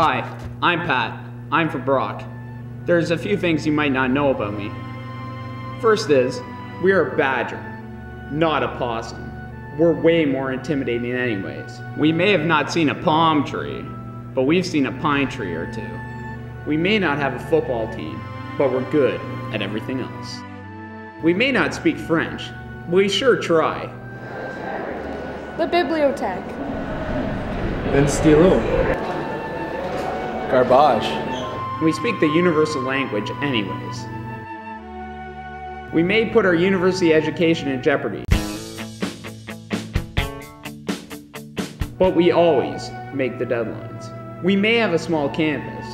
Hi, I'm Pat. I'm from Brock. There's a few things you might not know about me. First is, we're a badger, not a possum. We're way more intimidating anyways. We may have not seen a palm tree, but we've seen a pine tree or two. We may not have a football team, but we're good at everything else. We may not speak French, but we sure try. The bibliothèque. Un stylo. Garbage. We speak the universal language anyways. We may put our university education in jeopardy. But we always make the deadlines. We may have a small campus,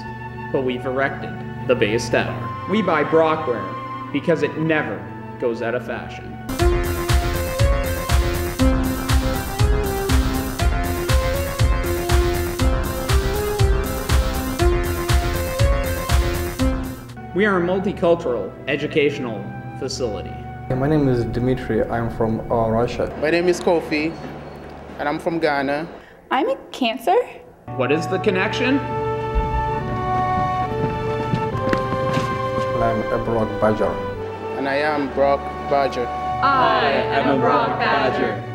but we've erected the base tower. We buy Brockware because it never goes out of fashion. We are a multicultural educational facility. My name is Dmitry. I'm from uh, Russia. My name is Kofi, and I'm from Ghana. I'm a Cancer. What is the connection? I'm a Brock Badger. And I am Brock Badger. I am a Brock Badger.